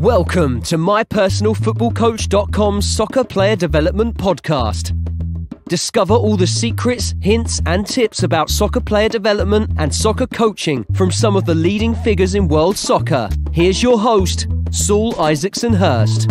Welcome to mypersonalfootballcoach.com's soccer player development podcast. Discover all the secrets, hints, and tips about soccer player development and soccer coaching from some of the leading figures in world soccer. Here's your host, Saul Isaacson Hurst.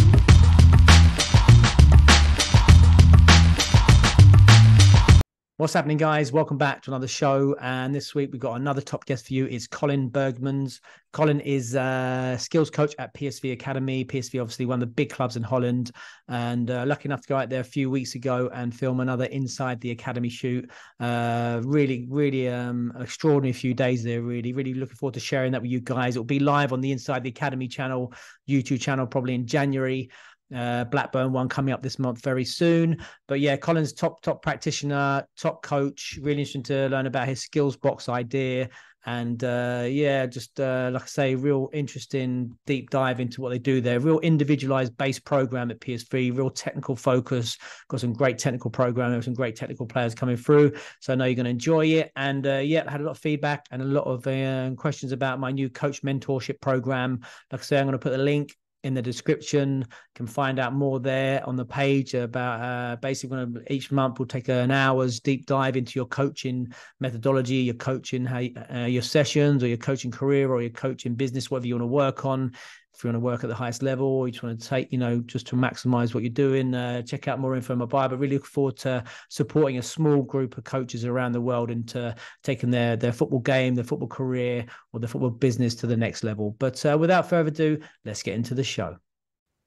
What's happening, guys? Welcome back to another show. And this week we've got another top guest for you. Is Colin Bergmans. Colin is a skills coach at PSV Academy. PSV, obviously, one of the big clubs in Holland. And uh, lucky enough to go out there a few weeks ago and film another Inside the Academy shoot. Uh, really, really um, extraordinary few days there. Really, really looking forward to sharing that with you guys. It'll be live on the Inside the Academy channel, YouTube channel, probably in January uh, Blackburn one coming up this month very soon. But yeah, Colin's top top practitioner, top coach. Really interesting to learn about his skills box idea. And uh, yeah, just uh, like I say, real interesting deep dive into what they do there. Real individualized base program at PSV. real technical focus. Got some great technical programming, some great technical players coming through. So I know you're going to enjoy it. And uh, yeah, had a lot of feedback and a lot of uh, questions about my new coach mentorship program. Like I say, I'm going to put the link in the description. You can find out more there on the page about uh, basically each month we'll take an hour's deep dive into your coaching methodology, your coaching, how uh, your sessions, or your coaching career, or your coaching business, whatever you want to work on if you want to work at the highest level or you just want to take, you know, just to maximize what you're doing, uh, check out more info on my bio. But really look forward to supporting a small group of coaches around the world into taking their their football game, their football career, or their football business to the next level. But uh, without further ado, let's get into the show.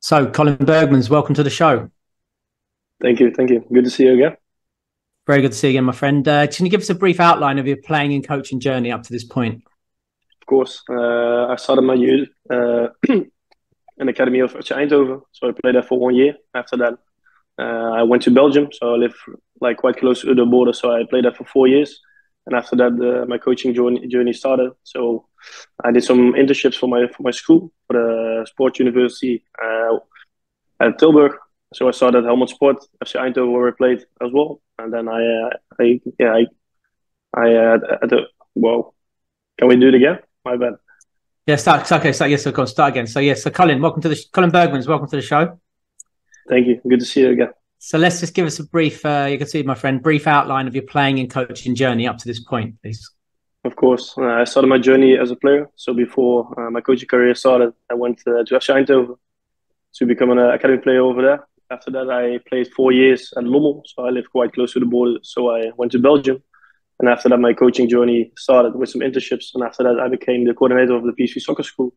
So, Colin Bergmans, welcome to the show. Thank you, thank you. Good to see you again. Very good to see you again, my friend. Uh, can you give us a brief outline of your playing and coaching journey up to this point? Course. Uh, I started my youth in the academy of Eindhoven, so I played there for one year. After that, uh, I went to Belgium, so I live like quite close to the border. So I played there for four years, and after that, uh, my coaching journey, journey started. So I did some internships for my for my school for the sports university uh, at Tilburg. So I started Helmond Sport FC Eindhoven where I played as well, and then I, I yeah, I, I uh, the well, can we do it again? My bad. Yeah, start. Okay, so yes, of course, start again. So yes, so Colin, welcome to the Colin Bergmans, welcome to the show. Thank you. Good to see you again. So let's just give us a brief. Uh, you can see, my friend, brief outline of your playing and coaching journey up to this point, please. Of course, uh, I started my journey as a player. So before uh, my coaching career started, I went uh, to FC Eindhoven to become an academy player over there. After that, I played four years at Lommel, so I live quite close to the border. So I went to Belgium and after that, my coaching journey started with some internships. And after that, I became the coordinator of the PSV Soccer School.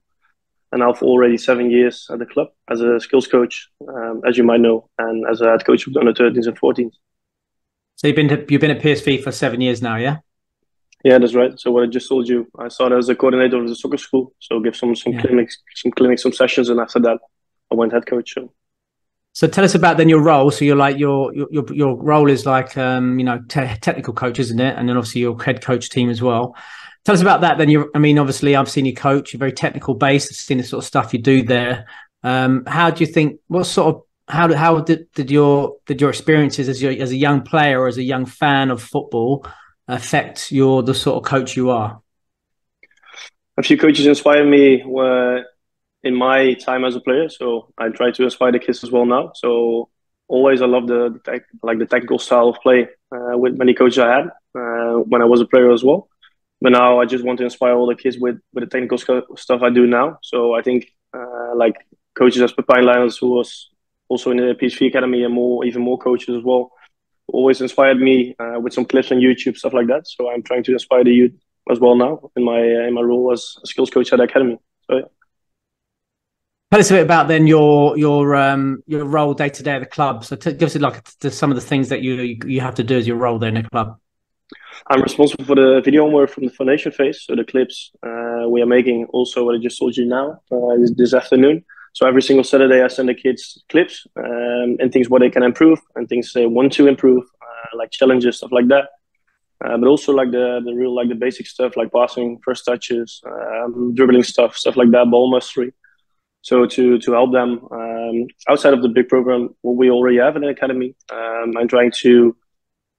And now for already seven years at the club as a skills coach, um, as you might know, and as a head coach of the under 13s and 14s. So you've been to, you've been at PSV for seven years now, yeah? Yeah, that's right. So what I just told you, I started as a coordinator of the soccer school. So give some some yeah. clinics, some clinics, some sessions, and after that, I went head coach. So so tell us about then your role. So you're like your your your role is like um, you know te- technical coach, isn't it? And then obviously your head coach team as well. Tell us about that. Then you, I mean, obviously I've seen you coach. You're very technical based. I've seen the sort of stuff you do there. Um, how do you think? What sort of how how did, did your did your experiences as your as a young player or as a young fan of football affect your the sort of coach you are? A few coaches inspired me. Were in my time as a player. So I try to inspire the kids as well now. So always I love the, the tech, like the technical style of play uh, with many coaches I had uh, when I was a player as well. But now I just want to inspire all the kids with with the technical stuff I do now. So I think uh, like coaches as Pepijn Lijnders, who was also in the PSV academy, and more even more coaches as well, always inspired me uh, with some clips on YouTube, stuff like that. So I'm trying to inspire the youth as well now in my uh, in my role as a skills coach at the academy. So yeah. Tell us a bit about then your your um, your role day to day at the club. So t- give us like some of the things that you you have to do as your role there in the club. I'm responsible for the video homework from the foundation phase, so the clips uh, we are making. Also, what I just told you now uh, this, this, afternoon. So every single Saturday, I send the kids clips um, and things what they can improve and things they want to improve, uh, like challenges, stuff like that. Uh, but also like the the real like the basic stuff like passing, first touches, um, dribbling stuff, stuff like that, ball mastery. So to to help them um, outside of the big program, what we already have in the academy, um, I'm trying to,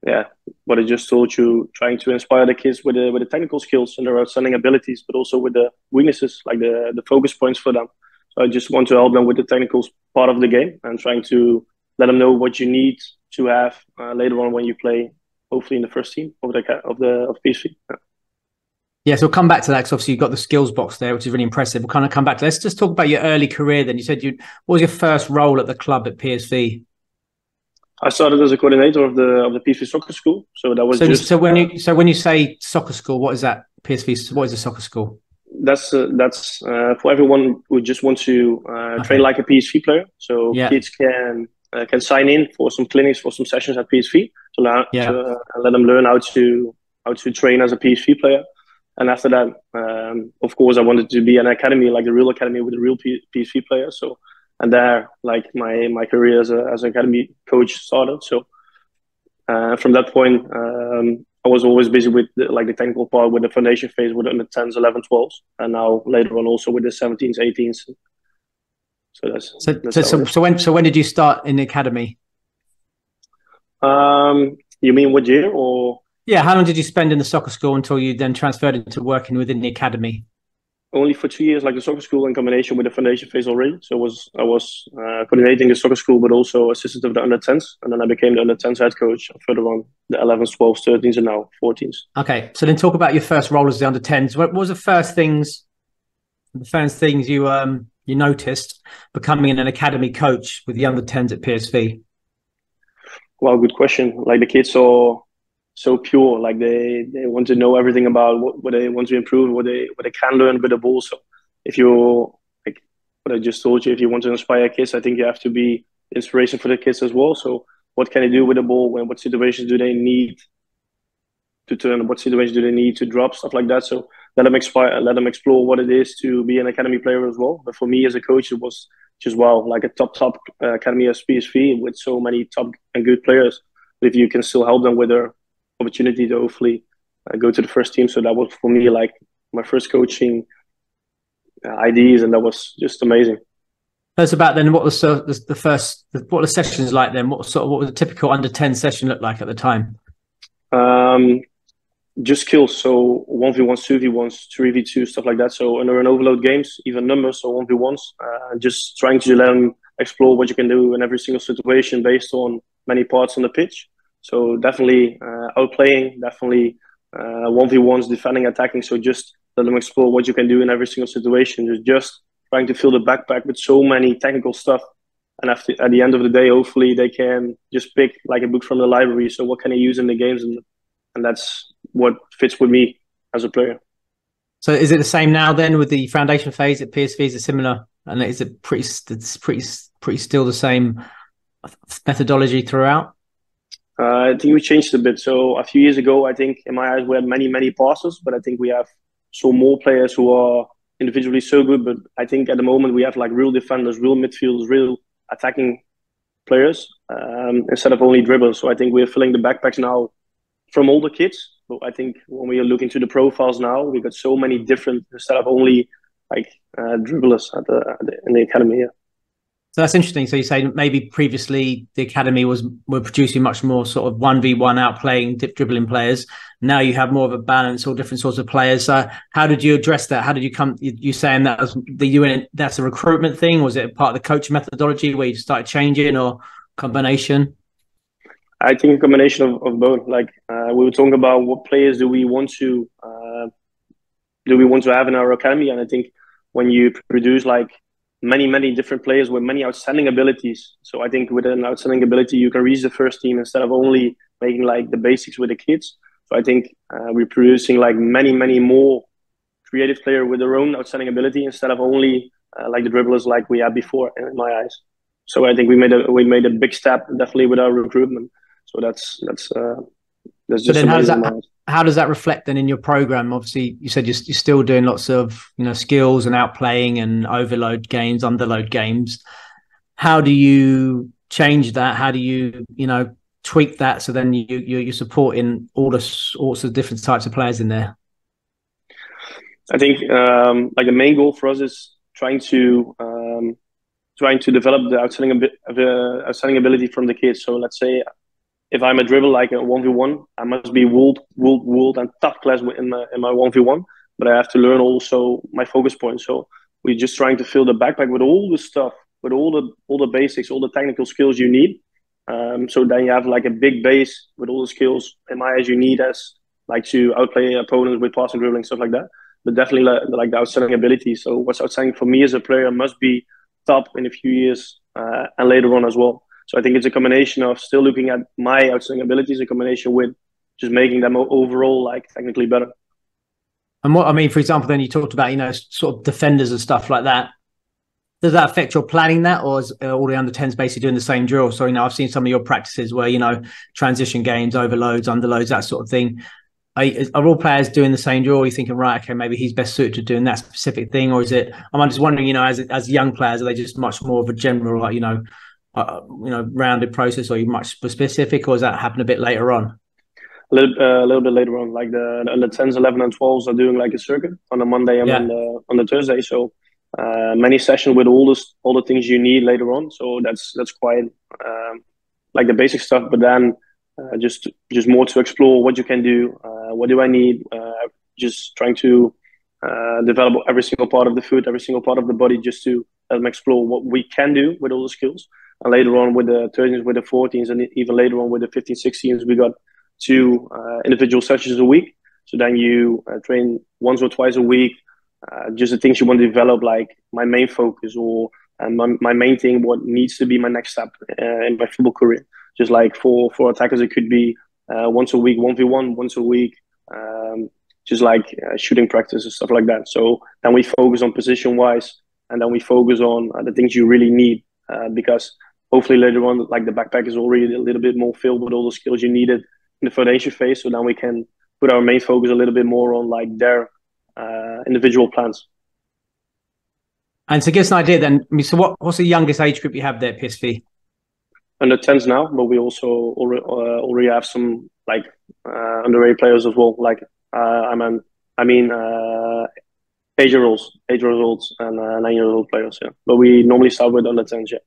yeah, what I just told you, trying to inspire the kids with the with the technical skills and their outstanding abilities, but also with the weaknesses, like the the focus points for them. So I just want to help them with the technical part of the game and trying to let them know what you need to have uh, later on when you play, hopefully in the first team of the of the of PSV. Yeah. Yeah, so we'll come back to that because obviously you've got the skills box there, which is really impressive. We'll kind of come back to. Let's just talk about your early career. Then you said you what was your first role at the club at PSV? I started as a coordinator of the of the PSV soccer school. So that was so, just, so when you so when you say soccer school, what is that? PSV. What is a soccer school? That's uh, that's uh, for everyone who just wants to uh, okay. train like a PSV player. So yeah. kids can uh, can sign in for some clinics for some sessions at PSV to learn yeah. to, uh, let them learn how to how to train as a PSV player. And after that, um, of course, I wanted to be an academy like the real academy with the real P- PSV players. So and there like my my career as a as an academy coach started. So uh, from that point, um, I was always busy with the, like the technical part with the foundation phase with the 10s, 11, 12s, and now later on also with the 17s, 18s. So that's so that's so, so, so when so when did you start in the academy? Um, you mean what year or? Yeah, how long did you spend in the soccer school until you then transferred into working within the academy? only for two years, like the soccer school in combination with the foundation phase already. So was I was uh, coordinating the soccer school, but also assistant of the under 10s, and then I became the under 10s head coach. Further on, the 11s, 12s, 13s, and now 14s. Okay, so then talk about your first role as the under 10s. What was the first things, the first things you um you noticed becoming an academy coach with the under 10s at PSV? Well, good question. Like the kids saw so pure. Like they they want to know everything about what, what they want to improve, what they what they can learn with the ball. So if you like what I just told you, if you want to inspire kids, I think you have to be inspiration for the kids as well. So what can they do with the ball? When what situations do they need to turn? What situations do they need to drop? Stuff like that. So let them expire, let them explore what it is to be an academy player as well. But for me as a coach, it was just wow, like a top top uh, academy of PSV with so many top and good players. But if you can still help them with their opportunity to hopefully uh, go to the first team. So that was for me like my first coaching uh, ideas, and that was just amazing. That's about then. What was the, the first? What were the sessions like then? What sort of what was a typical under ten session look like at the time? Um, just skills. So one v ones, two v ones, three v two, stuff like that. So under an overload games, even numbers. So one v ones, uh, just trying to let them explore what you can do in every single situation based on many parts on the pitch. So definitely uh, outplaying, definitely uh, one v ones, defending, attacking. So just let them explore what you can do in every single situation. Just just trying to fill the backpack with so many technical stuff. And after, at the end of the day, hopefully they can just pick like a book from the library. So what can they use in the games, and and that's what fits with me as a player. So is it the same now then with the foundation phase at PSV? Is it similar? And is it pretty it's pretty pretty still the same methodology throughout? Uh, I think we changed a bit. So a few years ago, I think in my eyes we had many many passes, but I think we have so more players who are individually so good. But I think at the moment we have like real defenders, real midfielders, real attacking players um, instead of only dribblers. So I think we're filling the backpacks now from all the kids. But I think when we are looking to the profiles now, we got so many different instead of only like uh, dribblers at the, at the, in the academy. Yeah. So that's interesting. So you say maybe previously the academy was were producing much more sort of one v one out outplaying dribbling players. Now you have more of a balance, all different sorts of players. So how did you address that? How did you come? You, you saying that was the UN? That's a recruitment thing. Was it part of the coaching methodology where you started changing or combination? I think a combination of, of both. Like uh, we were talking about what players do we want to uh, do we want to have in our academy, and I think when you produce like many, many different players with many outstanding abilities. So I think with an outstanding ability, you can reach the first team instead of only making like the basics with the kids. So I think uh, we're producing like many, many more creative player with their own outstanding ability instead of only uh, like the dribblers like we had before in my eyes. So I think we made a we made a big step definitely with our recruitment. So that's that's uh, so then how does that how does that reflect then in your program? Obviously, you said you're, you're still doing lots of you know skills and outplaying and overload games, underload games. How do you change that? How do you you know tweak that so then you, you you're supporting all the sorts of different types of players in there? I think um, like the main goal for us is trying to um, trying to develop the outstanding, uh, outstanding ability from the kids. So let's say if I'm a dribble like a one v one, I must be world, world, world, and top class in my in my one v one. But I have to learn also my focus points. So we're just trying to fill the backpack with all the stuff, with all the all the basics, all the technical skills you need. Um, so then you have like a big base with all the skills in my eyes you need as like to outplay opponents with passing, dribbling, stuff like that. But definitely like, like the outstanding ability. So what's outstanding for me as a player must be top in a few years uh, and later on as well. So I think it's a combination of still looking at my outstanding abilities, a combination with just making them overall like technically better. And what I mean, for example, then you talked about you know sort of defenders and stuff like that. Does that affect your planning that, or is uh, all the under 10s basically doing the same drill? So you know, I've seen some of your practices where you know transition games, overloads, underloads, that sort of thing. Are, are all players doing the same drill? Are you thinking, right, okay, maybe he's best suited to doing that specific thing, or is it? I'm just wondering, you know, as as young players, are they just much more of a general, like you know, uh, you know, rounded process, or you much specific, or does that happen a bit later on? a little, uh, a little bit later on. Like the the 10s, 11, and 12s are doing like a circuit on a Monday and yeah. on the on the Thursday. So uh, many sessions with all the all the things you need later on. So that's that's quite um, like the basic stuff. But then uh, just just more to explore what you can do. Uh, what do I need? Uh, just trying to uh, develop every single part of the foot, every single part of the body, just to let them explore what we can do with all the skills. And later on with the 13s, with the 14s, and even later on with the 15, 16s, we got two uh, individual sessions a week. So then you uh, train once or twice a week, uh, just the things you want to develop, like my main focus or and my, my main thing, what needs to be my next step in my football career. Just like for for attackers, it could be once a week, one v one, once a week. Um, just like uh, shooting practice and stuff like that. So then we focus on position wise, and then we focus on uh, the things you really need uh, because hopefully later on, like the backpack is already a little bit more filled with all the skills you needed in the foundation phase. So then we can put our main focus a little bit more on like their uh, individual plans. And to give us an idea, then, I mean, so what, what's the youngest age group you have there, PSV? Under 10s now, but we also already, uh, already have some like uh, underage players as well. Like uh, I mean, I mean, uh, eight year olds, eight year olds, and uh, nine year old players. Yeah, but we normally start with under 10s. Yeah.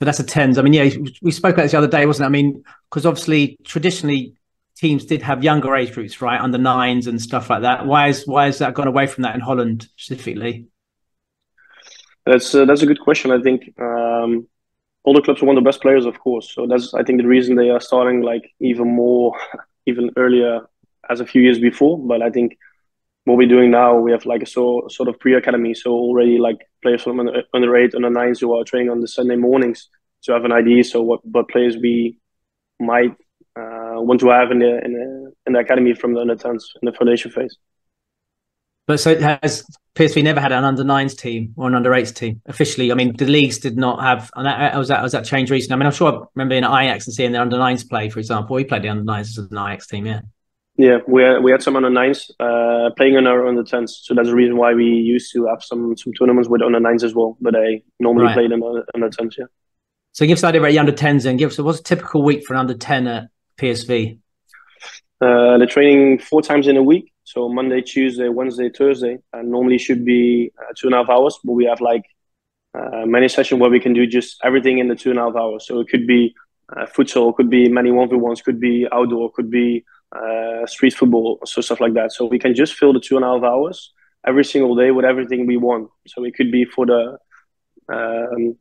So that's a tens. I mean, yeah, we spoke about this the other day, wasn't it? I mean, because obviously traditionally teams did have younger age groups, right, under nines and stuff like that. Why is why has that gone away from that in Holland specifically? That's uh, that's a good question. I think um, all the clubs want the best players, of course. So that's I think the reason they are starting like even more, even earlier as a few years before. But I think what we're doing now, we have like a so, sort of pre-academy. So already like players from under, under eight, under nines who are training on the Sunday mornings to have an idea. So what, what players we might uh, want to have in the, in the in the academy from the under tens in the foundation phase. But so has PSV never had an under nines team or an under eights team officially? I mean, the leagues did not have. And that was that was that change recently. I mean, I'm sure I remember in Ajax and seeing the under nines play, for example. We played the under nines as an Ajax team, yeah. Yeah, we had, we had some under nines uh, playing on our under tens, so that's the reason why we used to have some some tournaments with under nines as well. But I normally right. played in under tens. Yeah. So give us an idea about the under tens and give us what's a typical week for an under ten at PSV. Uh, they're training four times in a week, so Monday, Tuesday, Wednesday, Thursday, and normally should be uh, two and a half hours. But we have like uh, many sessions where we can do just everything in the two and a half hours. So it could be uh, futsal, could be many one v ones, could be outdoor, could be uh, street football, so stuff like that. So we can just fill the two and a half hours every single day with everything we want. So it could be for the um,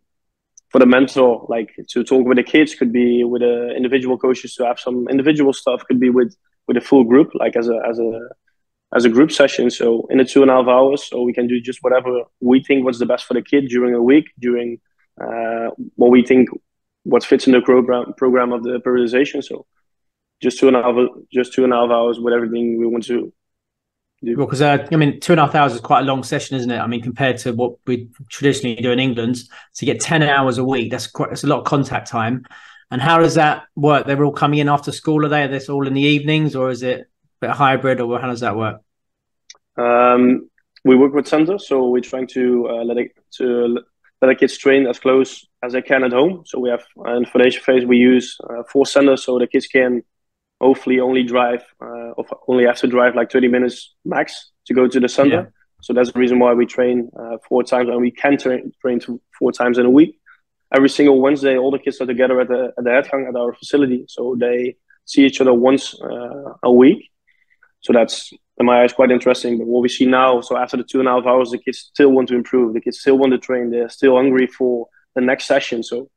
for the mentor, like to talk with the kids, could be with the individual coaches to have some individual stuff, could be with with a full group, like as a as a as a group session. So in the two and a half hours, so we can do just whatever we think what's the best for the kid during a week, during uh, what we think what fits in the program program of the periodization. So just two and a half just two and a half hours with everything we want to do. Well, because uh, I mean, two and a half hours is quite a long session, isn't it? I mean, compared to what we traditionally do in England, to get ten hours a week, that's quite that's a lot of contact time. And how does that work? They're all coming in after school, are they? Are this all in the evenings, or is it a bit hybrid, or how does that work? Um, we work with centers, so we're trying to uh, let it to let the kids train as close as they can at home. So we have uh, in foundation phase we use uh, four centers, so the kids can hopefully only drive uh, only have to drive like 30 minutes max to go to the center. Yeah. So that's the reason why we train uh, four times, and we can train train four times in a week. Every single Wednesday, all the kids are together at the at the Herdgang at our facility, so they see each other once uh, a week. So that's in my eyes quite interesting. But what we see now, so after the two and a half hours, the kids still want to improve. The kids still want to train. They're still hungry for the next session. So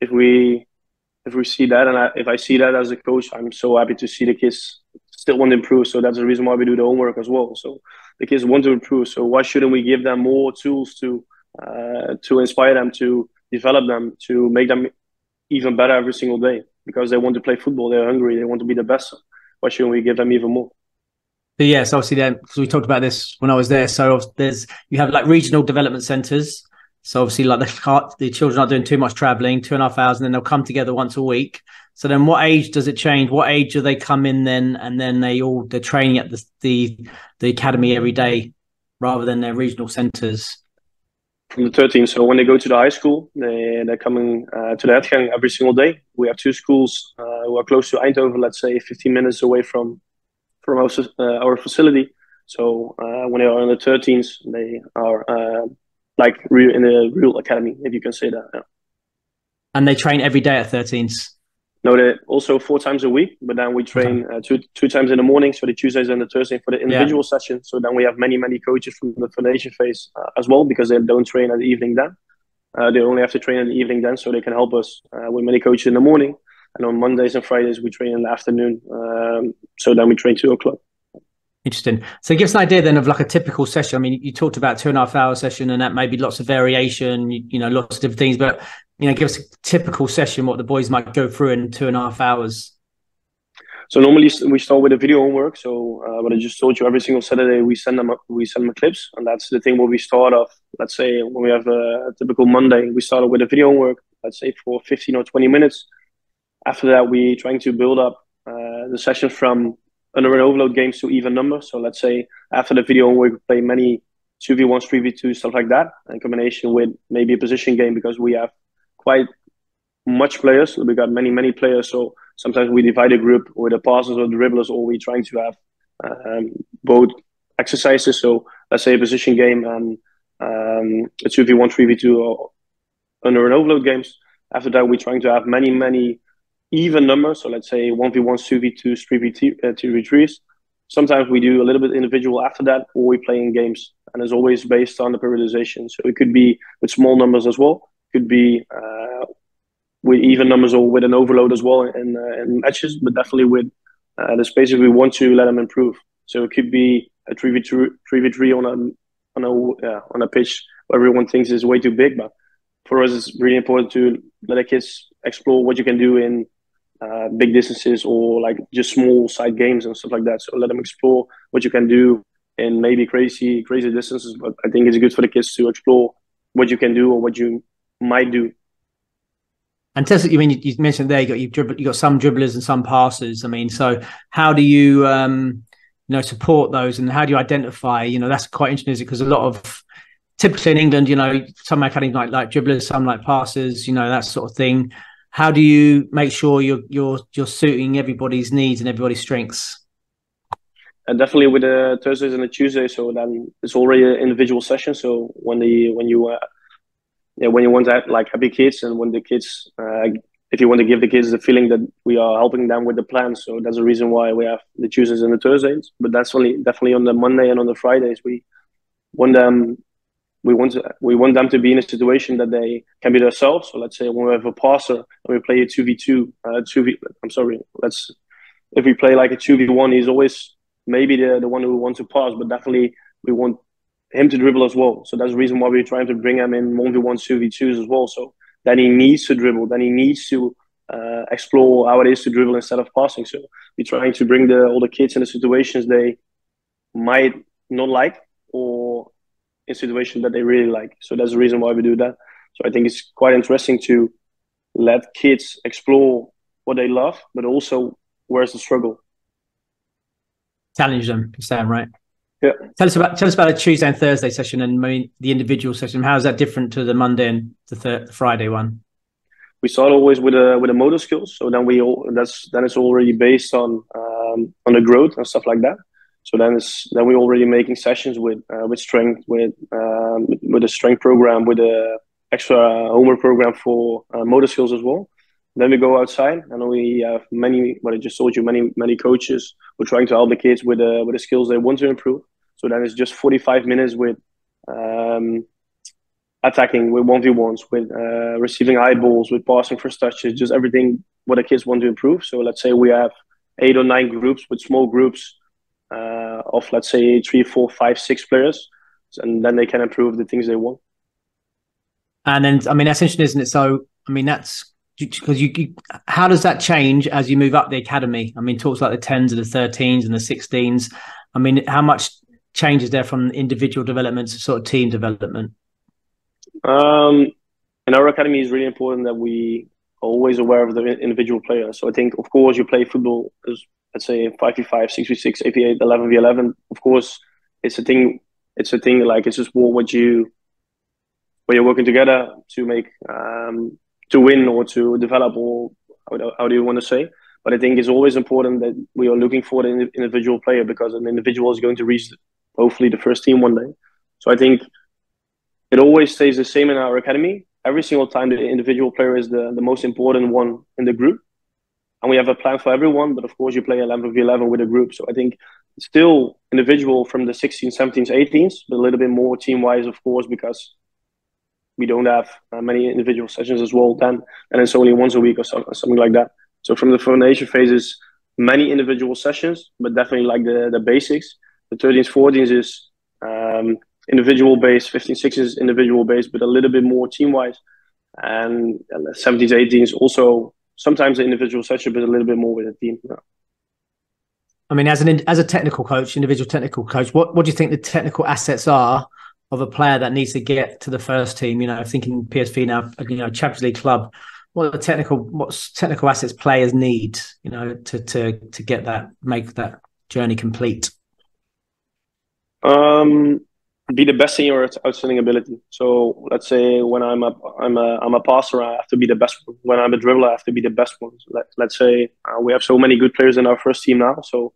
if we if we see that, and I, if I see that as a coach, I'm so happy to see the kids still want to improve. So that's the reason why we do the homework as well. So the kids want to improve. So why shouldn't we give them more tools to uh, to inspire them, to develop them, to make them even better every single day? Because they want to play football, they're hungry, they want to be the best. Why shouldn't we give them even more? But yes, obviously, then because we talked about this when I was there. So there's you have like regional development centres. So obviously, like the children are doing too much traveling, two and a half hours, and then they'll come together once a week. So then, what age does it change? What age do they come in then, and then they all they're training at the the, the academy every day, rather than their regional centres? From the 13. So when they go to the high school, they they're coming uh, to the Herdgang every single day. We have two schools uh, who are close to Eindhoven, let's say 15 minutes away from from our, uh, our facility. So uh, when they are in the 13s, they are like in the real academy, if you can say that. Yeah. And they train every day at 13s. No, they also four times a week, but then we train okay. uh, two two times in the morning, so the Tuesdays and the Thursday for the individual yeah. session. So then we have many many coaches from the foundation phase uh, as well because they don't train at the evening then. Uh, they only have to train in the evening then, so they can help us uh, with many coaches in the morning. And on Mondays and Fridays we train in the afternoon. Um, so then we train two o'clock. Interesting. So give us an idea then of like a typical session. I mean, you talked about two and a half hour session, and that may be lots of variation. You, you know, lots of different things, but you know, give us a typical session, what the boys might go through in two and a half hours. So normally we start with a video homework. So uh, what I just told you, every single Saturday we send them we send them clips, and that's the thing where we start off. Let's say when we have a, typical Monday, we start with a video homework. Let's say for 15 or 20 minutes. After that, we trying to build up uh, the session from under and overload games to even numbers. So let's say after the video we play many 2v1s, 3v2, stuff like that, in combination with maybe a position game because we have quite much players. We got many, many players. So sometimes we divide a group with the passers or the dribblers, or we trying to have um, both exercises. So let's say a position game and um, a 2v1, 3v2 or under and overload games. After that, we're trying to have many, many even numbers. So let's say 1v1, 2v2s, 3v2, 3v3s. Sometimes we do a little bit individual after that, or we play in games. And it's always based on the periodization. So it could be with small numbers as well could be uh, with even numbers or with an overload as well in, uh, in matches, but definitely with uh, the spaces we want to let them improve. So it could be a three v three three v three on a on a on a pitch where everyone thinks is way too big, but for us it's really important to let the kids explore what you can do in uh, big distances or like just small side games and stuff like that. So let them explore what you can do in maybe crazy crazy distances. But I think it's good for the kids to explore what you can do or what you might do. And Tessa, you mean you, mentioned there you got you dribble, you got some dribblers and some passers. I mean, so how do you um, you know support those, and how do you identify? You know, that's quite interesting because a lot of typically in England, you know, some academies like like dribblers, some like passers, you know, that sort of thing. How do you make sure you're you're you're suiting everybody's needs and everybody's strengths? And definitely with the Thursdays and the Tuesdays, so then it's already an individual session. So when the when you uh, yeah, when you want to have like happy kids and when the kids, uh, if you want to give the kids the feeling that we are helping them with the plan, so that's the reason why we have the Tuesdays and the Thursdays. But that's only definitely on the Monday and on the Fridays. We want them, we want to, we want them to be in a situation that they can be themselves. So let's say when we have a passer and we play a two v two, uh, two v. I'm sorry, let's if we play like a two v one, he's always maybe the the one who wants to pass, but definitely we want him to dribble as well. So that's the reason why we're trying to bring him in 1v1, 2v2s as well. So then he needs to dribble, then he needs to uh, explore how it is to dribble instead of passing. So we're trying to bring the all the kids in the situations they might not like or in situations that they really like. So that's the reason why we do that. So I think it's quite interesting to let kids explore what they love, but also where's the struggle. Challenge them, Sam, right? Yeah. Tell us about tell us about a Tuesday and Thursday session and the individual session. How is that different to the Monday and the, th- the Friday one? We start always with a with a motor skills. So then we all that's then it's already based on um, on the growth and stuff like that. So then it's then we're already making sessions with uh, with strength with um, with a strength program with a extra homework program for uh, motor skills as well. then we go outside, and we have many. What I just told you, many many coaches who are trying to help the kids with the with the skills they want to improve. So then it's just 45 minutes with um, attacking, with one v ones, with uh, receiving high balls, with passing first touches, just everything what the kids want to improve. So let's say we have eight or nine groups with small groups uh, of let's say three, four, five, six players, and then they can improve the things they want. And then, I mean, that's interesting, isn't it? So, I mean, that's because you, you, how does that change as you move up the academy? I mean, talks like the tens and the thirteens and the sixteens. I mean, how much changes there from individual development to sort of team development? Um, in our academy, it's really important that we are always aware of the individual player. So I think, of course, you play football as let's say five v five, six v six, eight v eight, eleven v eleven. Of course, it's a thing. It's a thing like it's just what you where you're working together to make um, to win or to develop or how, how do you want to say but i think it's always important that we are looking for the individual player because an individual is going to reach hopefully the first team one day so i think it always stays the same in our academy every single time the individual player is the, the most important one in the group and we have a plan for everyone but of course you play 11 v 11 with a group. So i think still individual from the 16s 17s 18s but a little bit more team wise of course because we don't have uh, many individual sessions as well then and it's only once a week or so, something like that. So from the foundation phases many individual sessions but definitely like the the basics. The 13s 14s is um, individual based 15 16s is individual based but a little bit more team wise and 17s 18s also sometimes an individual session but a little bit more with a team yeah. I mean, as an as a technical coach, individual technical coach, what, what do you think the technical assets are of a player that needs to get to the first team. You know, thinking PSV now, you know, Champions League club. What the technical, what technical assets players need, you know, to to to get that, make that journey complete. Um, be the best in your outstanding ability. So let's say when I'm a I'm a I'm a passer, I have to be the best one. When I'm a dribbler, I have to be the best one. Let let's say uh, we have so many good players in our first team now. So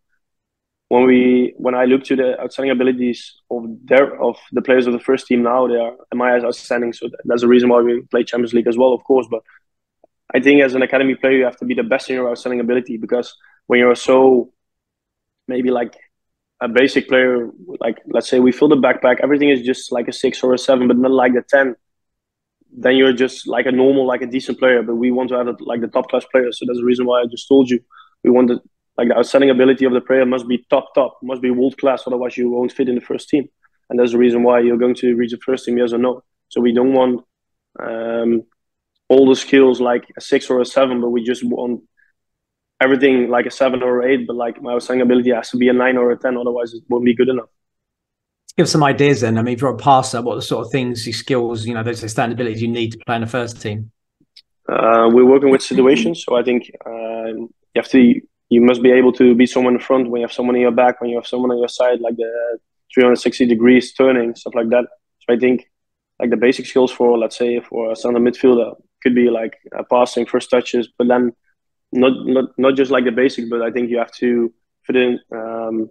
when we when I look to the outstanding abilities of their of the players of the first team now, they are in my eyes outstanding. So that's the reason why we play Champions League as well, of course. But I think as an academy player, you have to be the best in your outstanding ability because when you're so maybe like a basic player, like let's say we fill the backpack, everything is just like a six or a seven, but not like a ten. Then you're just like a normal, like a decent player. But we want to have like the top class players. So that's the reason why I just told you we want the like the outstanding ability of the player must be top top, must be world class. Otherwise, you won't fit in the first team, and that's the reason why you're going to reach the first team, yes or no. So we don't want um, all the skills like a six or a seven, but we just want everything like a seven or eight. But like my outstanding ability has to be a nine or a ten, otherwise it won't be good enough. Give some ideas then. I mean, if you're a passer, what the sort of things, your skills, you know, those outstanding abilities you need to play in the first team? Uh, we're working with situations, so I think uh, you have to you must be able to be someone in front when you have someone in your back, when you have someone on your side, like the 360 degrees turning, stuff like that. So I think like the basic skills for, let's say, for a center midfielder could be like uh, passing, first touches, but then not, not not just like the basic, but I think you have to fit in. Um,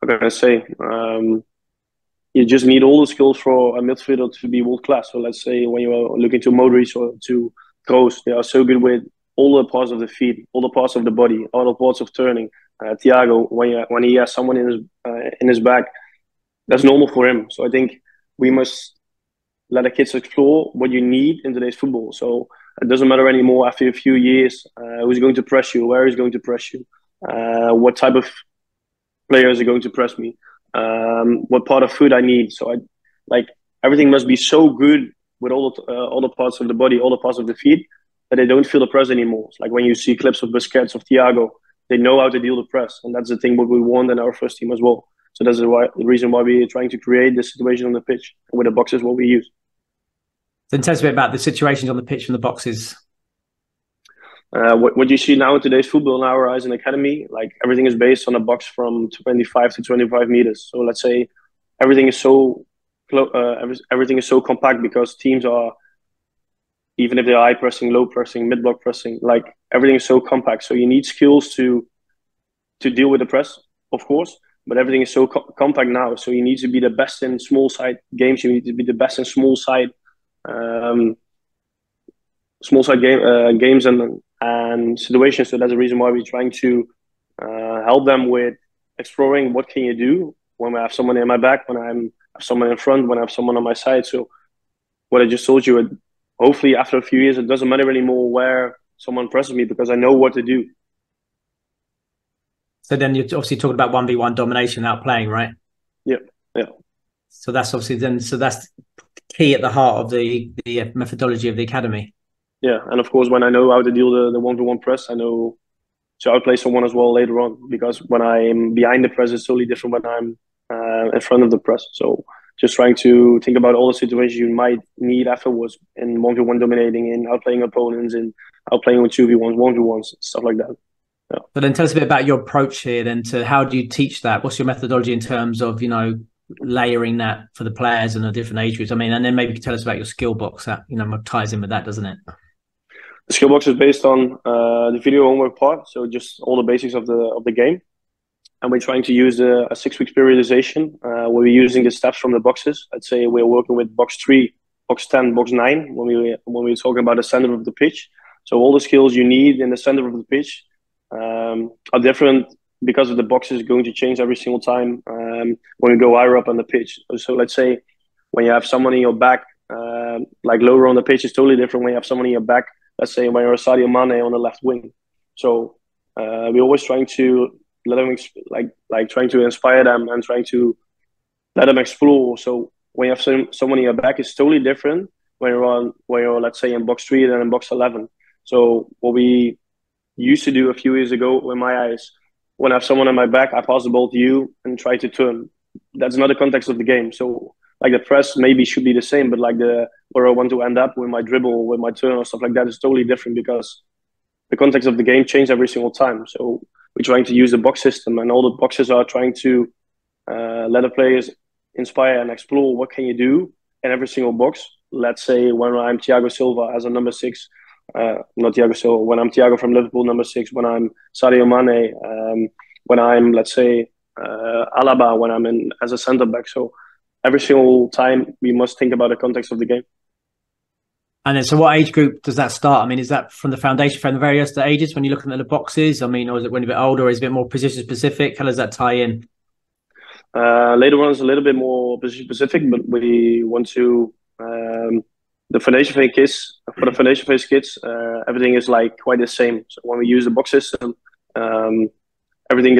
how can I say? Um, you just need all the skills for a midfielder to be world class. So let's say when you are looking to Modric or to Kroos, they are so good with all the parts of the feet, all the parts of the body, all the parts of turning. Uh, Thiago, when he, when he has someone in his uh, in his back, that's normal for him. So I think we must let the kids explore what you need in today's football. So it doesn't matter anymore after a few years uh, who's going to press you, where is going to press you, uh, what type of players are going to press me, um, what part of food I need. So I like everything must be so good with all the uh, all the parts of the body, all the parts of the feet that they don't feel the press anymore. It's like when you see clips of Busquets, of Thiago, they know how to deal the press, and that's the thing what we want in our first team as well. So that's the, why, the reason why we're trying to create this situation on the pitch with the boxes what we use. Then tell us a bit about the situations on the pitch from the boxes. Uh, what, what you see now in today's football in our in academy, like everything is based on a box from 25 to 25 meters. So let's say everything is so uh, everything is so compact because teams are even if they're high pressing, low pressing, mid block pressing, like everything is so compact. So you need skills to to deal with the press, of course, but everything is so co- compact now. So you need to be the best in small side games. You need to be the best in small side, um, small side game uh, games and and situations. So that's the reason why we're trying to uh, help them with exploring what can you do when I have someone in my back, when I'm have someone in front, when I have someone on my side. So what I just told you, it, hopefully after a few years, it doesn't matter anymore where someone presses me because I know what to do. So then you're obviously talking about one v one domination out playing, right? Yeah, yeah. So that's obviously then. So that's key at the heart of the the methodology of the academy. Yeah, and of course, when I know how to deal the the one v one press, I know to outplay someone as well later on. Because when I'm behind the press, it's totally different when I'm uh, in front of the press. So just trying to think about all the situations you might need afterwards in one v one dominating, in outplaying opponents, in outplaying with two v ones, one v ones, stuff like that. Yeah. But then tell us a bit about your approach here. Then to how do you teach that? What's your methodology in terms of you know layering that for the players and the different age groups? I mean, and then maybe tell us about your skill box. That you know ties in with that, doesn't it? The skill box is based on uh, the video homework part, so just all the basics of the of the game, and we're trying to use a, a six week periodization uh, where we're using the steps from the boxes. I'd say we're working with box three, box ten, box nine when we when we're talking about the center of the pitch. So all the skills you need in the center of the pitch um, are different because of the boxes is going to change every single time um, when you go higher up on the pitch. So let's say when you have someone in your back, uh, like lower on the pitch, is totally different when you have someone in your back. Let's say when you're Sadio Mane on the left wing. So uh, we're always trying to let them like like trying to inspire them and trying to let them explore. So when you have some, someone in your back, it's totally different when you're on when you're let's say in box three and in box eleven. So what we used to do a few years ago in my eyes, when I have someone on my back, I pass the ball to you and try to turn. That's not the context of the game. So like the press maybe should be the same, but like the where I want to end up with my dribble, with my turn or stuff like that is totally different because the context of the game changes every single time. So we're trying to use the box system, and all the boxes are trying to uh, let the players inspire and explore what can you do in every single box. Let's say when I'm Thiago Silva as a number six, uh, not Thiago Silva, when I'm Thiago from Liverpool, number six, when I'm Sadio Mane, um, when I'm, let's say, uh, Alaba, when I'm in as a centre back. So every single time we must think about the context of the game. And then, so what age group does that start? I mean, is that from the foundation, from the very various ages when you're looking at the boxes? I mean, or is it when you're a bit older, is it a bit more position specific? How does that tie in? Uh, later on, it's a little bit more position specific, but we want to um, the foundation phase kids for the foundation phase kids, uh, everything is like quite the same. So when we use the box system, um, everything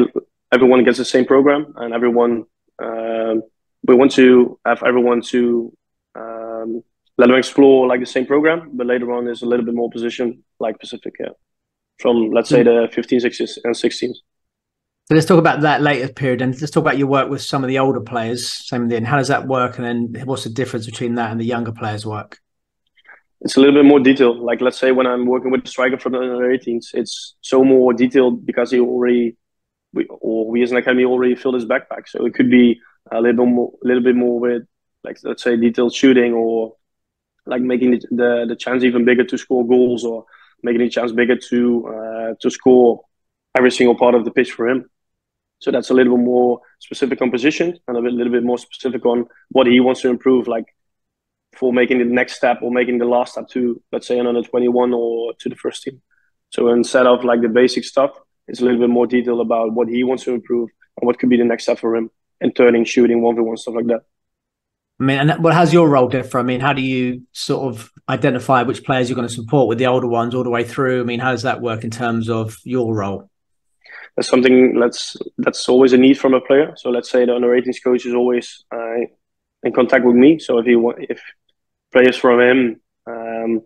everyone gets the same program, and everyone um, we want to have everyone to um, let them explore like the same program, but later on there's a little bit more position like Pacific, yeah, from let's say the 15, 16, and 16s. So let's talk about that later period, and let's talk about your work with some of the older players. Same then, how does that work, and then what's the difference between that and the younger players' work? It's a little bit more detailed. Like let's say when I'm working with the striker from the under 18s, it's so more detailed because he already, we, or we as an academy already filled his backpack. So it could be a little bit more, a little bit more with, like let's say detailed shooting or like making the, the, the chance even bigger to score goals or making the chance bigger to uh, to score every single part of the pitch for him. So that's a little bit more specific on position and a little bit more specific on what he wants to improve. Like for making the next step or making the last step to let's say another 21 or to the first team so instead of like the basic stuff it's a little bit more detailed about what he wants to improve and what could be the next step for him and turning shooting one v one stuff like that I mean, and what how's your role differ? I mean, how do you sort of identify which players you're going to support with the older ones all the way through? I mean, how does that work in terms of your role? That's something that's that's always a need from a player. So let's say the under 18s coach is always uh, in contact with me. So if he if players from him um,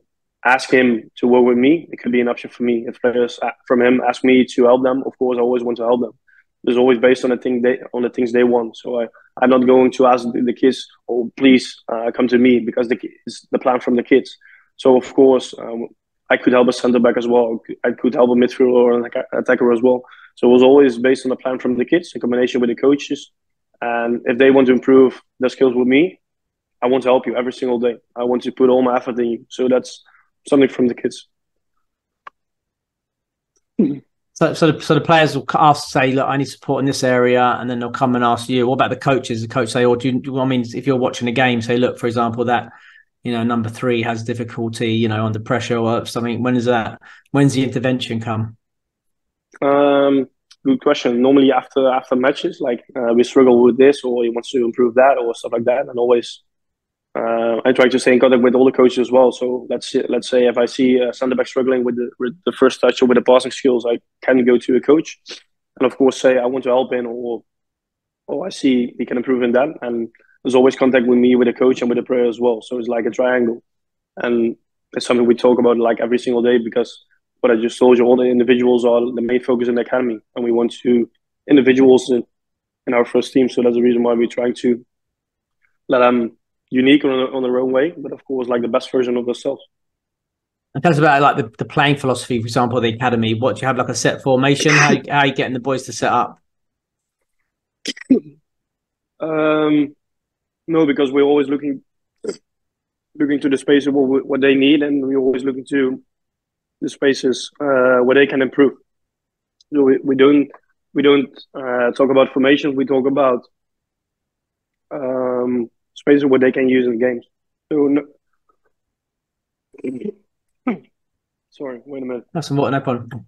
ask him to work with me, it could be an option for me. If players from him ask me to help them, of course, I always want to help them. It's always based on the thing they on the things they want. So I, I'm not going to ask the, the kids, "Oh, please uh, come to me," because the it's the plan from the kids. So of course, um, I could help a centre back as well. I could help a midfielder or an attacker as well. So it was always based on the plan from the kids in combination with the coaches. And if they want to improve their skills with me, I want to help you every single day. I want to put all my effort in you. So that's something from the kids. So, so the, so the players will ask, say, look, I need support in this area, and then they'll come and ask you. What about the coaches? The coach say, or do you? I mean, if you're watching a game, say, look, for example, that you know number three has difficulty, you know, under pressure or something? When is that? When's the intervention come? Um, good question. Normally after after matches, like uh, we struggle with this, or he wants to improve that, or stuff like that, and always. Uh, I try to stay in contact with all the coaches as well. So let's let's say if I see a center back struggling with the, with the first touch or with the passing skills, I can go to a coach, and of course say I want to help him, or or I see he can improve in that. And there's always contact with me, with the coach, and with the player as well. So it's like a triangle, and it's something we talk about like every single day because what I just told you, all the individuals are the main focus in the academy, and we want to individuals in, in our first team. So that's the reason why we're trying to let them unique on, on their own way, but of course, like the best version of themselves. And tell us about like the, the playing philosophy, for example, the academy. What do you have like a set formation? How, how are you getting the boys to set up? Um, no, because we're always looking looking to the spaces what, what they need, and we're always looking to the spaces uh, where they can improve. So we, we don't we don't uh, talk about formations. We talk about um, spaces where they can use in games. So no... sorry, wait a minute. That's some water, no problem.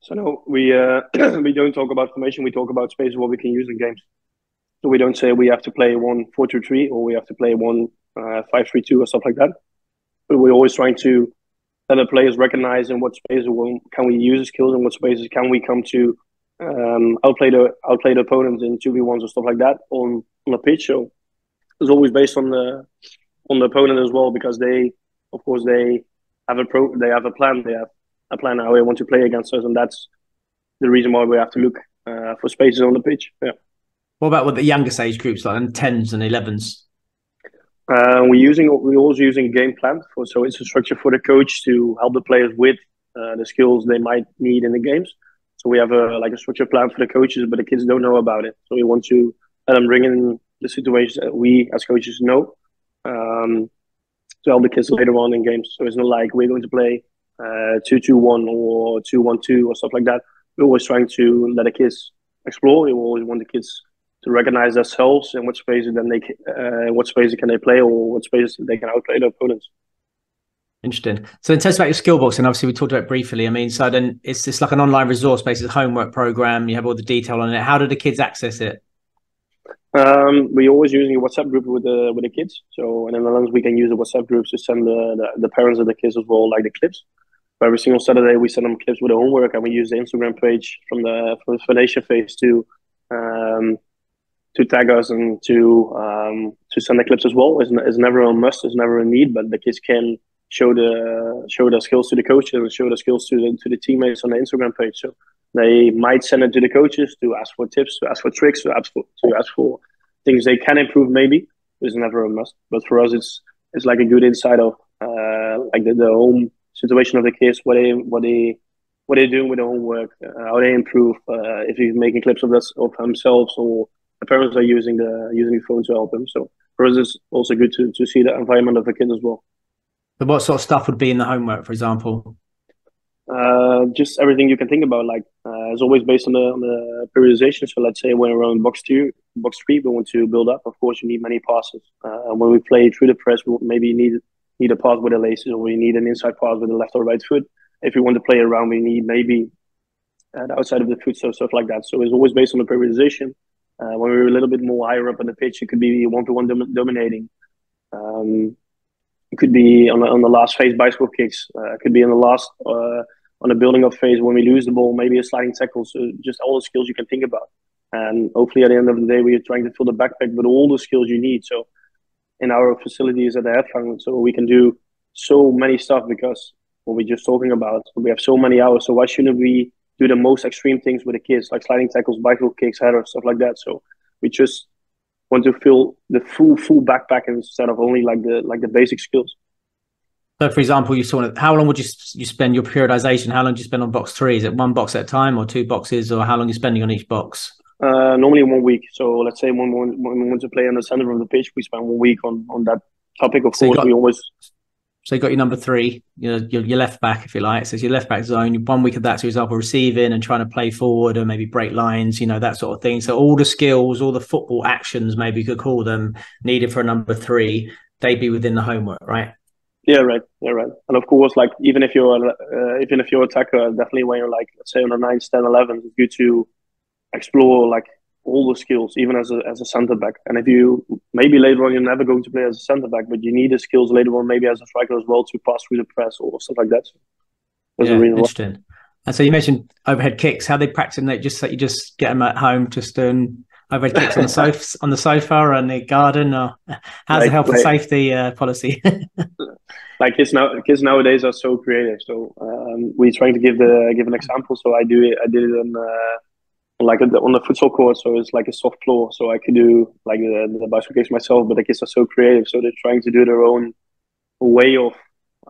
so no, we uh, we don't talk about formation. We talk about space what we can use in games. So we don't say we have to play one four two three or we have to play one uh, five three two or stuff like that. We're always trying to let the players recognize in what spaces can we use the skills and what spaces can we come to um, outplay the outplay the opponents in two v ones or stuff like that on on the pitch. So it's always based on the on the opponent as well because they, of course, they have a pro, they have a plan, they have a plan how they want to play against us, and that's the reason why we have to look uh, for spaces on the pitch. Yeah. What about with the youngest age groups, like tens and elevens? Uh, we're using we're also using game plan for so it's a structure for the coach to help the players with uh, the skills they might need in the games. So we have a like a structure plan for the coaches, but the kids don't know about it. So we want to let them bring in the situations that we as coaches know um, to help the kids later on in games. So it's not like we're going to play uh, two two one or two one two or stuff like that. We're always trying to let the kids explore. We always want the kids to recognize themselves and what spaces then they uh, what spaces can they play or what spaces they can outplay their opponents. Interesting. So in terms about your skill box, and obviously we talked about it briefly. I mean, so then it's just like an online resource based homework program. You have all the detail on it. How do the kids access it? Um, we're always using a WhatsApp group with the with the kids. So in the Netherlands, we can use a WhatsApp group to send the, the, the parents of the kids as well, like the clips. For every single Saturday, we send them clips with the homework, and we use the Instagram page from the from the foundation phase to um, to tag us and to um, to send the clips as well. It's, it's never a must. It's never a need, but the kids can show the show their skills to the coaches and show their skills to the to the teammates on the Instagram page. So they might send it to the coaches to ask for tips, to ask for tricks, to ask for to ask for things they can improve. Maybe it's never a must, but for us, it's it's like a good insight of uh, like the, the home situation of the kids, what they what they what they're doing with the homework, uh, how they improve, uh, if he's making clips of this of themselves or parents are using the using the phone to help them. So for us, it's also good to, to see the environment of the kids as well. But what sort of stuff would be in the homework, for example? Uh, just everything you can think about. Like uh, it's always based on the on the periodization. So let's say when we're on box two, box three, we want to build up. Of course, you need many passes. Uh, when we play through the press, we maybe need need a pass with the laces, or we need an inside pass with the left or right foot. If we want to play around, we need maybe uh, outside of the foot, so stuff like that. So it's always based on the periodization. Uh, when we're a little bit more higher up on the pitch, it could be one to one dominating. Um, it could be on the, on the last phase bicycle kicks. Uh, it could be on the last uh, on the building up phase when we lose the ball, maybe a sliding tackle. So just all the skills you can think about. And hopefully at the end of the day, we are trying to fill the backpack with all the skills you need. So in our facilities at the Herdgang, so we can do so many stuff because what we're just talking about, we have so many hours. So why shouldn't we do the most extreme things with the kids, like sliding tackles, bicycle kicks, headers, stuff like that? So we just want to fill the full full backpack instead of only like the like the basic skills. So, for example, you saw how long would you you spend your periodization? How long do you spend on box three? Is it one box at a time, or two boxes, or how long are you spending on each box? Uh, normally one week. So let's say when, when, when we want to play on the center of the pitch, we spend one week on on that topic. Of so course, got, we always. So you got your number three, you know, your, your left back, if you like. So it's your left back zone. One week of that, for example, receiving and trying to play forward and maybe break lines, you know, that sort of thing. So all the skills, all the football actions, maybe you could call them, needed for a number three, they'd be within the homework, right? Yeah, right. Yeah, right. And of course, like even if you're uh, even if you're attacker, definitely when you're like let's say on a 9, 10, 11, it's good to explore like all the skills, even as a as a centre back. And if you maybe later on you're never going to play as a centre back, but you need the skills later on, maybe as a striker as well to pass through the press or stuff like that. Yeah, interesting. Why. And so you mentioned overhead kicks. How they practice them? Just that you just get them at home, just doing overhead kicks on the sofa, on the sofa and the garden. Or how's like, the health like, and safety uh, policy? like kids now, kids nowadays are so creative. So um, we're trying to give the give an example. So I do it. I did it on. Uh, like on the futsal court, so it's like a soft floor, so I can do like the, the bicycle kicks myself. But the kids are so creative, so they're trying to do their own way of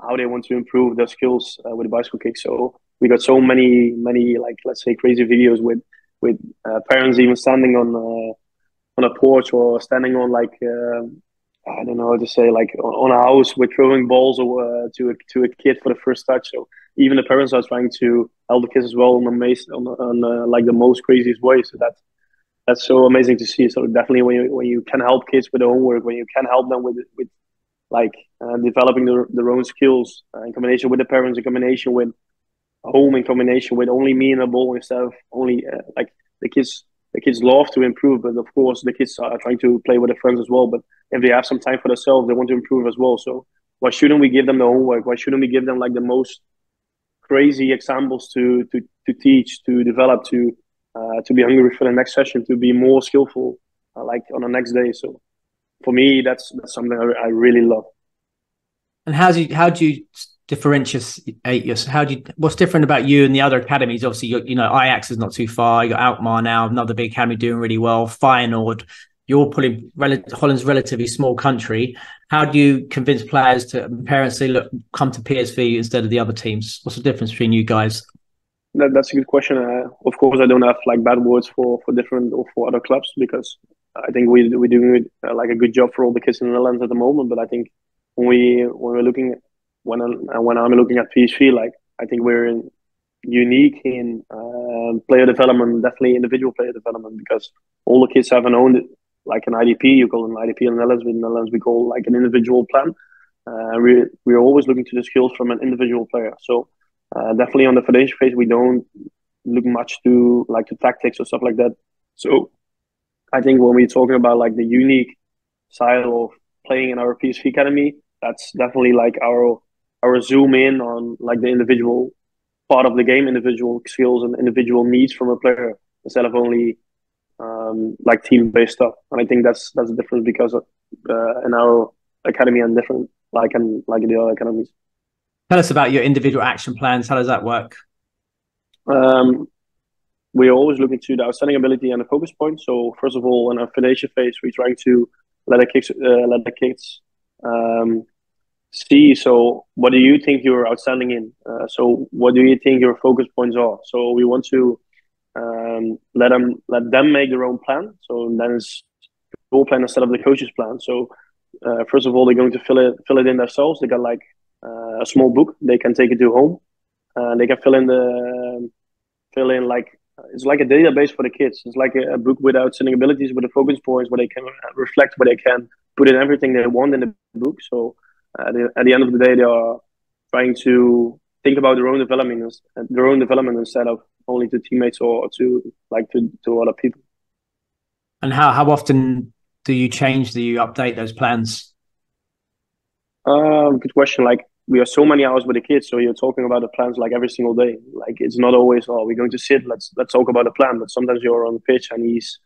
how they want to improve their skills uh, with the bicycle kick. So we got so many, many like let's say crazy videos with with uh, parents even standing on uh, on a porch or standing on like uh, I don't know how to say like on, a house we're throwing balls uh, to a, to a kid for the first touch. So even the parents are trying to help the kids as well on the most, on, on like the most craziest way. So that's that's so amazing to see. So definitely when you when you can help kids with the homework, when you can help them with with like uh, developing their, their own skills uh, in combination with the parents, in combination with home, in combination with only me and a ball instead of only uh, like the kids. The kids love to improve, but of course the kids are trying to play with their friends as well. But if they have some time for themselves, they want to improve as well. So why shouldn't we give them the homework? Why shouldn't we give them like the most crazy examples to to to teach, to develop, to uh, to be hungry for the next session, to be more skillful, uh, like on the next day. So for me, that's that's something I, I really love. And how do you how do you differentiate yourself? How do you what's different about you and the other academies? Obviously, you you know Ajax is not too far. You got Alkmaar now, another big academy doing really well. Feyenoord you're pulling Holland's relatively small country. How do you convince players to parents to look come to PSV instead of the other teams? What's the difference between you guys? That, that's a good question. Uh, of course, I don't have like bad words for for different or for other clubs because I think we we're doing uh, like a good job for all the kids in the Netherlands at the moment. But I think when we when we're looking when I'm, when I'm looking at PSV, like I think we're in, unique in uh, player development, definitely individual player development because all the kids have an own like an IDP, you call an IDP in the Netherlands. In the Netherlands, we call like an individual plan. Uh, we we're always looking to the skills from an individual player. So uh, definitely on the foundation phase, we don't look much to like to tactics or stuff like that. So I think when we're talking about like the unique style of playing in our PSV academy, that's definitely like our our zoom in on like the individual part of the game, individual skills and individual needs from a player instead of only um, like team based stuff. And I think that's that's the difference because uh, in our academy and different like and like in the other academies. Tell us about your individual action plans. How does that work? Um, we are always looking to the outstanding ability and the focus point. So first of all, in our foundation phase, we're trying to let the kids uh, let the kids um, see. So what do you think you're outstanding in? Uh, so what do you think your focus points are? So we want to um, let them let them make their own plan. So then it's your plan instead of the coach's plan. So uh, first of all, they're going to fill it fill it in themselves. They got like uh, a small book. They can take it to home. Uh, they can fill in the fill in like it's like a database for the kids. It's like a, a book with outstanding abilities, with the focus points, where they can reflect, where they can put in everything they want in the book. So uh, the, at the end of the day, they are trying to think about their own development, their own development instead of only to teammates or to like to, to other people. And how how often do you change? Do you update those plans? Um, good question. Like we are so many hours with the kids, so you're talking about the plans like every single day. Like it's not always, oh, we're going to sit. Let's let's talk about the plan. But sometimes you're on the pitch and he's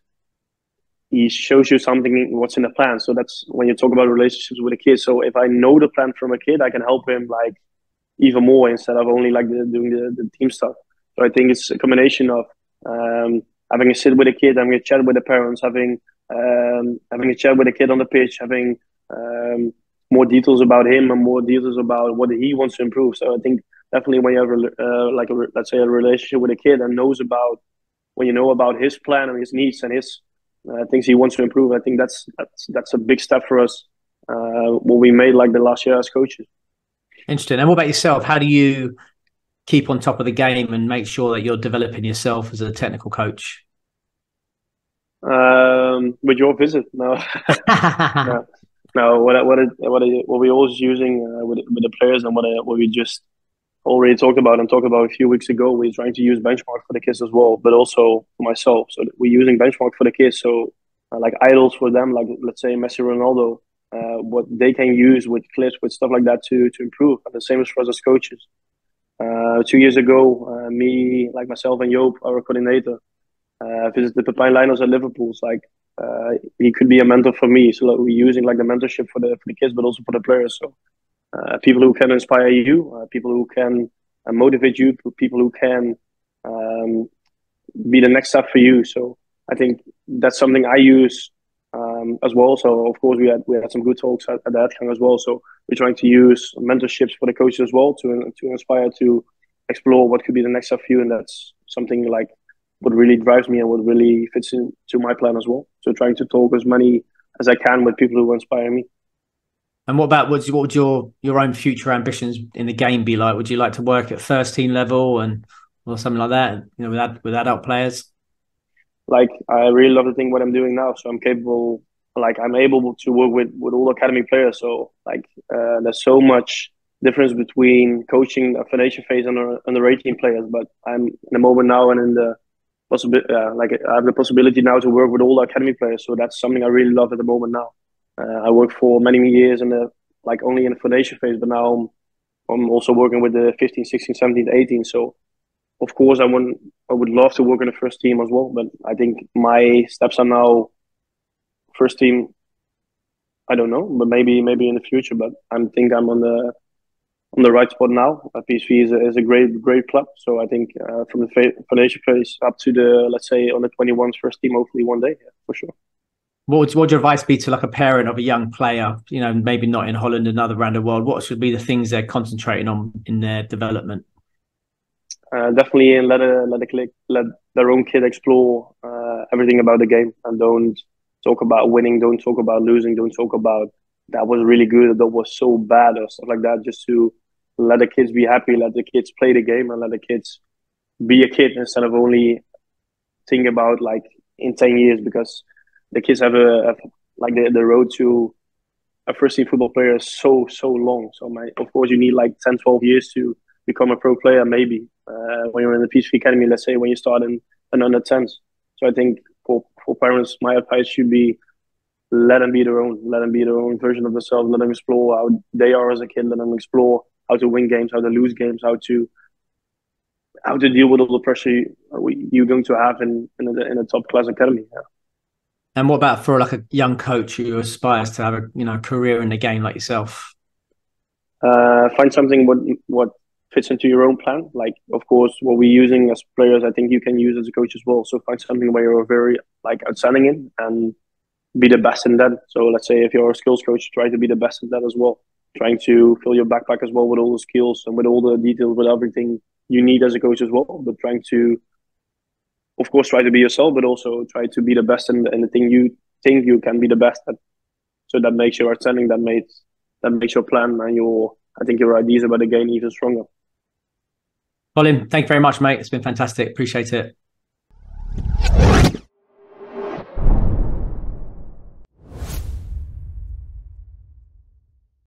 he shows you something what's in the plan. So that's when you talk about relationships with a kid. So if I know the plan from a kid, I can help him like even more instead of only like the, doing the, the team stuff. So I think it's a combination of um, having a sit with a kid, having a chat with the parents, having um, having a chat with a kid on the pitch, having um, more details about him and more details about what he wants to improve. So I think definitely when you have a, uh, like a, let's say a relationship with a kid and knows about when you know about his plan and his needs and his uh, things he wants to improve, I think that's that's that's a big step for us. Uh, what we made like the last year as coaches. Interesting. And what about yourself? How do you keep on top of the game and make sure that you're developing yourself as a technical coach? Um, with your visit, no, no, no. What what what what we always using uh, with with the players and what what we just already talked about and talked about a few weeks ago. We're trying to use benchmark for the kids as well, but also for myself. So we're using benchmark for the kids. So uh, like idols for them, like let's say Messi, Ronaldo, uh, what they can use with clips, with stuff like that to to improve. And the same as for us as coaches. Uh, two years ago, uh, me, like myself and Joop, our coordinator, uh, visited Pepijn Lijnders at Liverpool. It's like uh, he could be a mentor for me. So like, we're using like the mentorship for the for the kids, but also for the players. So people who can inspire you, uh, people who can uh, motivate you, people who can um, be the next step for you. So I think that's something I use um, as well. So of course we had we had some good talks at, at that as well. So we're trying to use mentorships for the coaches as well to to inspire to explore what could be the next step for you, and that's something like what really drives me and what really fits into my plan as well. So trying to talk as many as I can with people who inspire me. And what about what would your your own future ambitions in the game be like? Would you like to work at first team level and or something like that? You know, with with adult players. Like I really love the thing what I'm doing now. So I'm capable, like I'm able to work with with all academy players. So like uh, there's so much difference between coaching a foundation phase and under 18 players. But I'm in the moment now and in the possibility, uh, like I have the possibility now to work with all the academy players. So that's something I really love at the moment now. Uh, I worked for many, years in the like only in the foundation phase, but now I'm, I'm also working with the 15, 16, 17, 18. So of course I would I would love to work in the first team as well, but I think my steps are now first team. I don't know, but maybe maybe in the future. But I think I'm on the on the right spot now. Uh, PSV is a, is a great great club, so I think uh, from the foundation phase up to the let's say on the 21s first team, hopefully one day, yeah, for sure what would, what would your advice be to like a parent of a young player you know maybe not in holland another around the world? What should be the things they're concentrating on in their development? Uh, definitely let a let a click let their own kid explore uh, everything about the game and don't talk about winning don't talk about losing don't talk about that was really good that was so bad or stuff like that. Just to let the kids be happy let the kids play the game and let the kids be a kid instead of only think about like in 10 years because the kids have a, a like the, the road to a first team football player is so so long. So my, of course you need like 10, 12 years to become a pro player. Maybe uh, when you're in the PSV academy, let's say when you start in an under 10s. So I think for for parents, my advice should be let them be their own, let them be their own version of themselves. Let them explore how they are as a kid. Let them explore how to win games, how to lose games, how to how to deal with all the pressure you, you're going to have in in a, in a top class academy. Yeah. And what about for like a young coach who aspires to have a you know career in the game like yourself? Uh, find something what what fits into your own plan. Like, of course, what we're using as players, I think you can use as a coach as well. So find something where you're very like outstanding in and be the best in that. So let's say if you're a skills coach, try to be the best in that as well. Trying to fill your backpack as well with all the skills and with all the details, with everything you need as a coach as well. But trying to of course try to be yourself, but also try to be the best in, in the thing you think you can be the best at. So that makes your outstanding. That makes that makes your plan and your I think your ideas about the game even stronger. Colin, thank you very much, mate. It's been fantastic. Appreciate it.